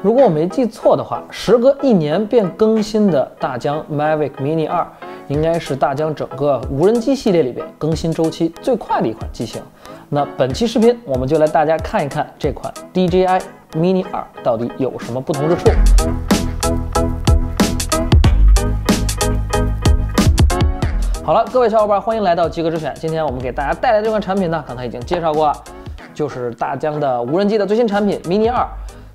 如果我没记错的话，时隔一年便更新的大疆 Mavic Mini 2，应该是大疆整个无人机系列里边更新周期最快的一款机型。那本期视频我们就来大家看一看这款 DJI Mini 2到底有什么不同之处。好了，各位小伙伴，欢迎来到极客之选。今天我们给大家带来这款产品呢，刚才已经介绍过了，就是大疆的无人机的最新产品 Mini 2。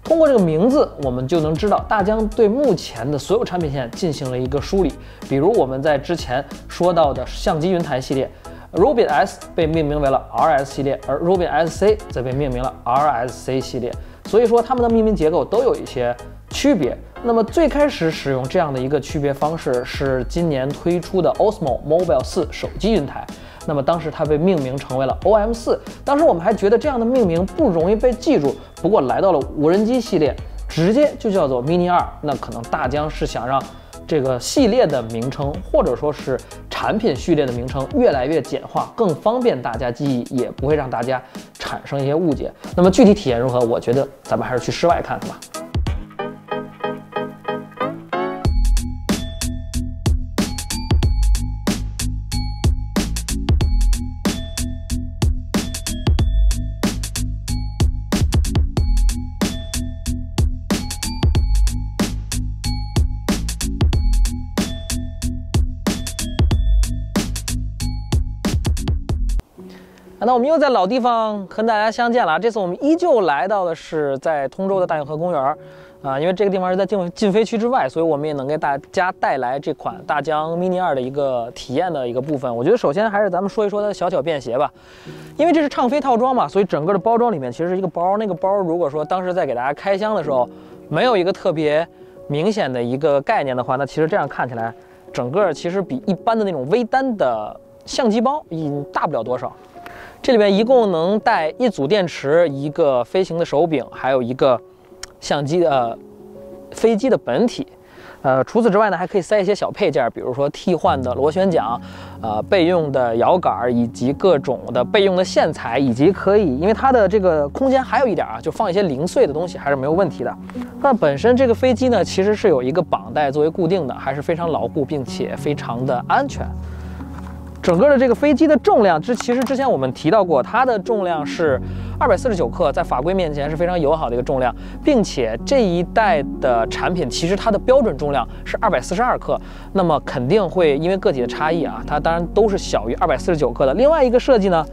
通过这个名字，我们就能知道大疆对目前的所有产品线进行了一个梳理。比如我们在之前说到的相机云台系列，Robin S 被命名为了 RS 系列，而 Robin SC 则被命名了 RSC 系列。所以说它们的命名结构都有一些区别。那么最开始使用这样的一个区别方式是今年推出的 Osmo Mobile 4手机云台。那么当时它被命名成为了 OM 四，当时我们还觉得这样的命名不容易被记住。不过来到了无人机系列，直接就叫做 Mini 二，那可能大疆是想让这个系列的名称或者说是产品序列的名称越来越简化，更方便大家记忆，也不会让大家产生一些误解。那么具体体验如何？我觉得咱们还是去室外看看吧。那我们又在老地方和大家相见了。这次我们依旧来到的是在通州的大运河公园啊，因为这个地方是在禁禁飞区之外，所以我们也能给大家带来这款大疆 Mini 2的一个体验的一个部分。我觉得首先还是咱们说一说它的小巧便携吧，因为这是畅飞套装嘛，所以整个的包装里面其实是一个包。那个包如果说当时在给大家开箱的时候没有一个特别明显的一个概念的话，那其实这样看起来，整个其实比一般的那种微单的相机包已经大不了多少。这里面一共能带一组电池、一个飞行的手柄，还有一个相机的飞机的本体。呃，除此之外呢，还可以塞一些小配件，比如说替换的螺旋桨，呃，备用的摇杆，以及各种的备用的线材，以及可以，因为它的这个空间还有一点啊，就放一些零碎的东西还是没有问题的。那本身这个飞机呢，其实是有一个绑带作为固定的，还是非常牢固，并且非常的安全。整个的这个飞机的重量，这其实之前我们提到过，它的重量是二百四十九克，在法规面前是非常友好的一个重量，并且这一代的产品其实它的标准重量是二百四十二克，那么肯定会因为个体的差异啊，它当然都是小于二百四十九克的。另外一个设计呢，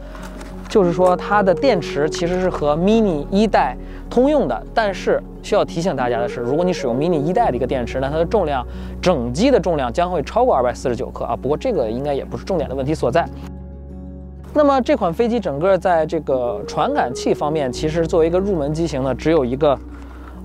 就是说它的电池其实是和 mini 一代。通用的，但是需要提醒大家的是，如果你使用 mini 一代的一个电池那，它的重量，整机的重量将会超过二百四十九克啊。不过这个应该也不是重点的问题所在。那么这款飞机整个在这个传感器方面，其实作为一个入门机型呢，只有一个。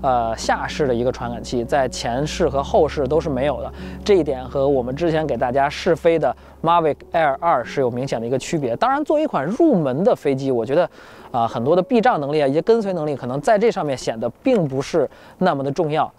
呃，下视的一个传感器，在前视和后视都是没有的，这一点和我们之前给大家试飞的 Mavic Air 二是有明显的一个区别。当然，作为一款入门的飞机，我觉得啊，很多的避障能力啊，一些跟随能力，可能在这上面显得并不是那么的重要。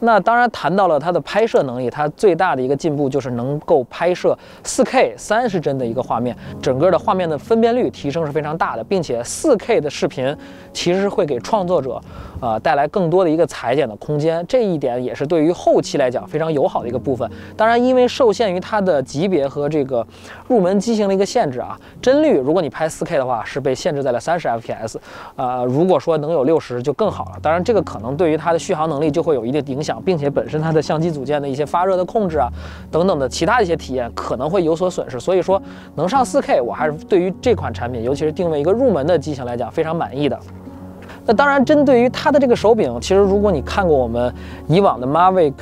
那当然谈到了它的拍摄能力，它最大的一个进步就是能够拍摄 4K 三十帧的一个画面，整个的画面的分辨率提升是非常大的，并且 4K 的视频其实会给创作者，呃带来更多的一个裁剪的空间，这一点也是对于后期来讲非常友好的一个部分。当然，因为受限于它的级别和这个入门机型的一个限制啊，帧率如果你拍 4K 的话是被限制在了三十 FPS，呃，如果说能有六十就更好了。当然，这个可能对于它的续航能力就会有一定影响。并且本身它的相机组件的一些发热的控制啊，等等的其他一些体验可能会有所损失，所以说能上 4K，我还是对于这款产品，尤其是定位一个入门的机型来讲非常满意的。那当然，针对于它的这个手柄，其实如果你看过我们以往的 Mavic。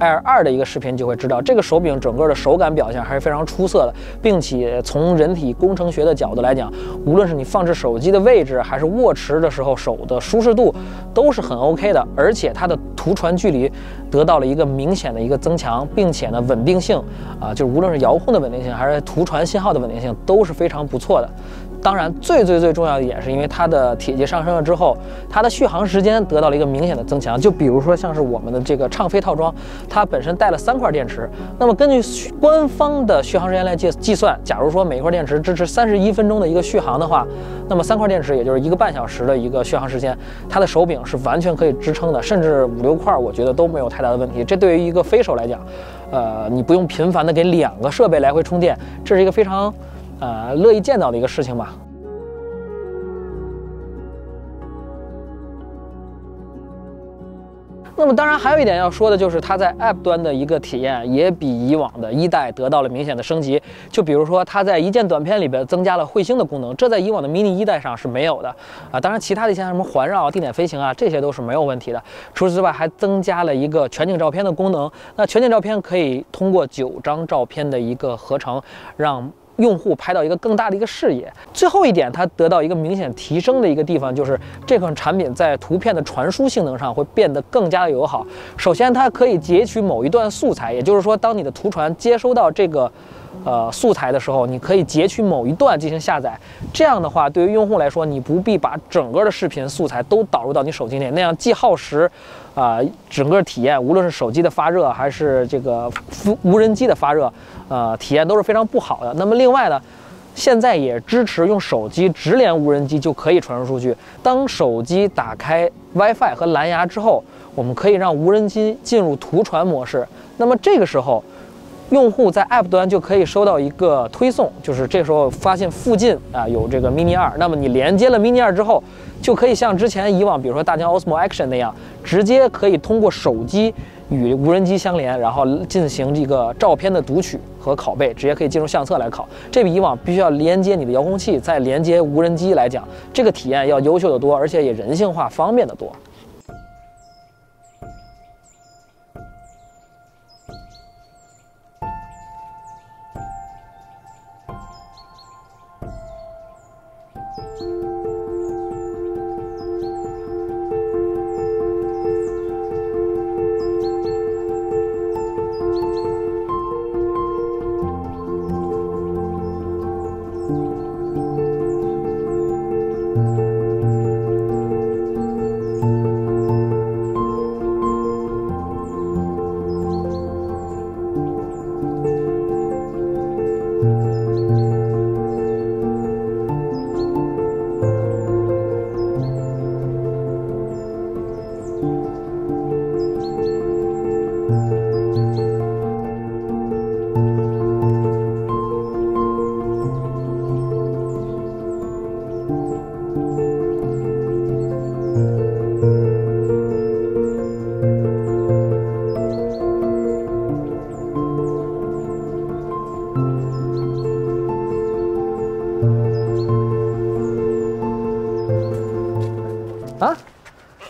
Air 二的一个视频就会知道，这个手柄整个的手感表现还是非常出色的，并且从人体工程学的角度来讲，无论是你放置手机的位置，还是握持的时候手的舒适度，都是很 OK 的。而且它的图传距离得到了一个明显的一个增强，并且呢稳定性啊，就是无论是遥控的稳定性，还是图传信号的稳定性，都是非常不错的。当然，最最最重要的一点是因为它的体积上升了之后，它的续航时间得到了一个明显的增强。就比如说像是我们的这个畅飞套装，它本身带了三块电池，那么根据官方的续航时间来计计算，假如说每一块电池支持三十一分钟的一个续航的话，那么三块电池也就是一个半小时的一个续航时间，它的手柄是完全可以支撑的，甚至五六块我觉得都没有太大的问题。这对于一个飞手来讲，呃，你不用频繁的给两个设备来回充电，这是一个非常。呃，乐意见到的一个事情吧。那么，当然还有一点要说的，就是它在 App 端的一个体验也比以往的一代得到了明显的升级。就比如说，它在一键短片里边增加了彗星的功能，这在以往的 Mini 一代上是没有的啊。当然，其他的一些什么环绕、定点飞行啊，这些都是没有问题的。除此之外，还增加了一个全景照片的功能。那全景照片可以通过九张照片的一个合成，让用户拍到一个更大的一个视野。最后一点，它得到一个明显提升的一个地方，就是这款产品在图片的传输性能上会变得更加的友好。首先，它可以截取某一段素材，也就是说，当你的图传接收到这个。呃，素材的时候，你可以截取某一段进行下载。这样的话，对于用户来说，你不必把整个的视频素材都导入到你手机内，那样既耗时，啊，整个体验无论是手机的发热还是这个无人机的发热，呃，体验都是非常不好的。那么另外呢，现在也支持用手机直连无人机就可以传输数据。当手机打开 WiFi 和蓝牙之后，我们可以让无人机进入图传模式。那么这个时候。用户在 App 端就可以收到一个推送，就是这时候发现附近啊有这个 Mini 二，那么你连接了 Mini 二之后，就可以像之前以往，比如说大疆 Osmo Action 那样，直接可以通过手机与无人机相连，然后进行这个照片的读取和拷贝，直接可以进入相册来拷。这比以往必须要连接你的遥控器再连接无人机来讲，这个体验要优秀的多，而且也人性化、方便的多。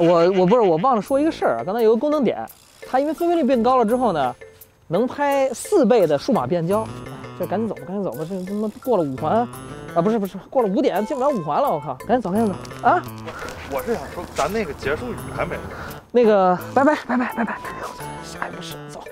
我我不是我忘了说一个事儿啊，刚才有个功能点，它因为分辨率变高了之后呢，能拍四倍的数码变焦。这赶紧走吧，赶紧走吧，这他妈过了五环啊，不是不是，过了五点进不了五环了，我靠，赶紧走，赶紧走啊！我是想说，咱那个结束语还没，那个拜拜拜拜拜拜，下一步是走。